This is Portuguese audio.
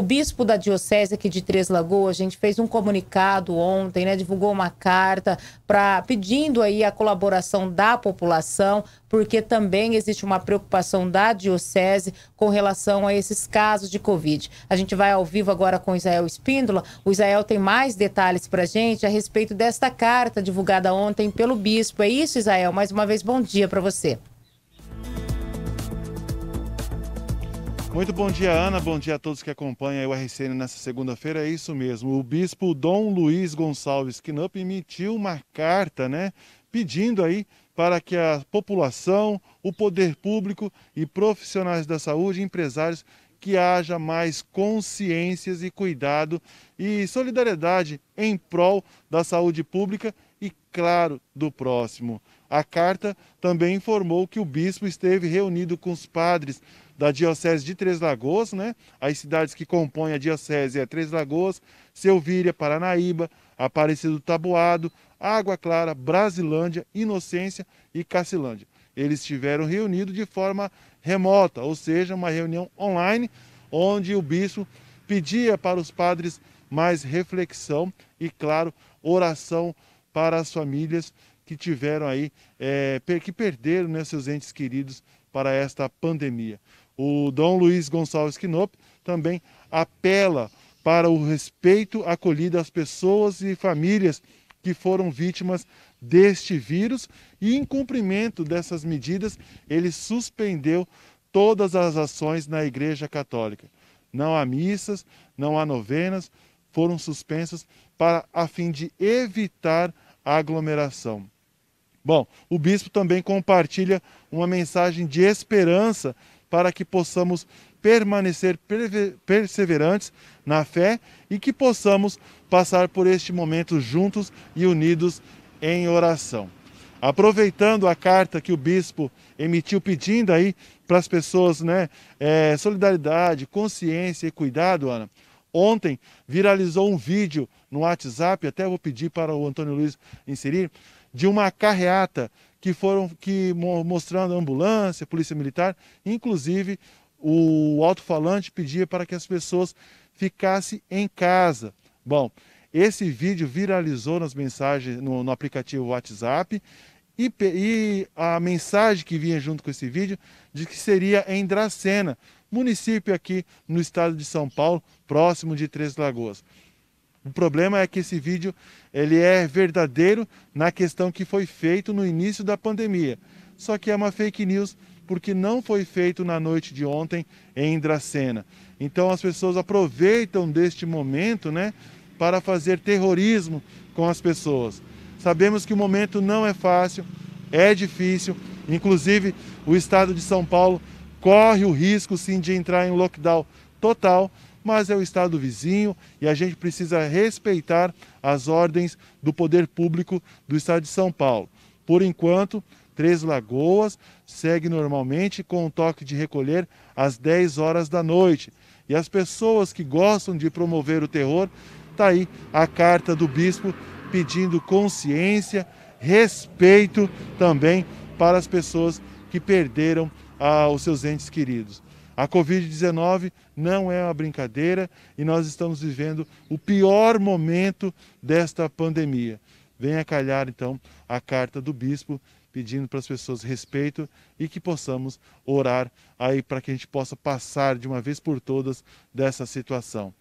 O bispo da Diocese aqui de Três Lagoas, a gente fez um comunicado ontem, né? Divulgou uma carta para pedindo aí a colaboração da população, porque também existe uma preocupação da Diocese com relação a esses casos de Covid. A gente vai ao vivo agora com o Israel Espíndola. O Israel tem mais detalhes para gente a respeito desta carta divulgada ontem pelo bispo. É isso, Israel? Mais uma vez, bom dia para você. Muito bom dia, Ana. Bom dia a todos que acompanham o RCN nessa segunda-feira. É isso mesmo. O bispo Dom Luiz Gonçalves Knupp emitiu uma carta, né, pedindo aí para que a população, o poder público e profissionais da saúde, empresários, que haja mais consciências e cuidado e solidariedade em prol da saúde pública e, claro, do próximo. A carta também informou que o bispo esteve reunido com os padres da Diocese de Três Lagoas, né? As cidades que compõem a Diocese é Três Lagoas, Selvíria, Paranaíba, Aparecido do Taboado, Água Clara, Brasilândia, Inocência e Cacilândia. Eles estiveram reunidos de forma remota, ou seja, uma reunião online, onde o bispo pedia para os padres mais reflexão e, claro, oração para as famílias que tiveram aí, é, que perderam né, seus entes queridos para esta pandemia. O Dom Luiz Gonçalves Quinop também apela para o respeito acolhido às pessoas e famílias que foram vítimas deste vírus e em cumprimento dessas medidas, ele suspendeu todas as ações na Igreja Católica. Não há missas, não há novenas, foram suspensas para a fim de evitar a aglomeração. Bom, o bispo também compartilha uma mensagem de esperança para que possamos permanecer perseverantes na fé e que possamos passar por este momento juntos e unidos em oração. Aproveitando a carta que o bispo emitiu pedindo aí para as pessoas, né, é, solidariedade, consciência e cuidado, Ana. Ontem viralizou um vídeo no WhatsApp, até vou pedir para o Antônio Luiz inserir, de uma carreata que foram que mostrando ambulância, polícia militar, inclusive o alto-falante pedia para que as pessoas ficassem em casa. Bom, esse vídeo viralizou nas mensagens no, no aplicativo WhatsApp e, e, a mensagem que vinha junto com esse vídeo de que seria em Dracena, município aqui no estado de São Paulo, próximo de Três Lagoas. O problema é que esse vídeo ele é verdadeiro na questão que foi feito no início da pandemia. Só que é uma fake news porque não foi feito na noite de ontem em Dracena. Então as pessoas aproveitam deste momento, né, para fazer terrorismo com as pessoas. Sabemos que o momento não é fácil, é difícil. Inclusive, o estado de São Paulo corre o risco sim de entrar em lockdown total mas é o estado vizinho e a gente precisa respeitar as ordens do poder público do estado de São Paulo. Por enquanto, Três Lagoas segue normalmente com o toque de recolher às 10 horas da noite. E as pessoas que gostam de promover o terror, está aí a carta do bispo pedindo consciência, respeito também para as pessoas que perderam ah, os seus entes queridos. A Covid-19 não é uma brincadeira e nós estamos vivendo o pior momento desta pandemia. Venha calhar então a carta do bispo pedindo para as pessoas respeito e que possamos orar aí para que a gente possa passar de uma vez por todas dessa situação.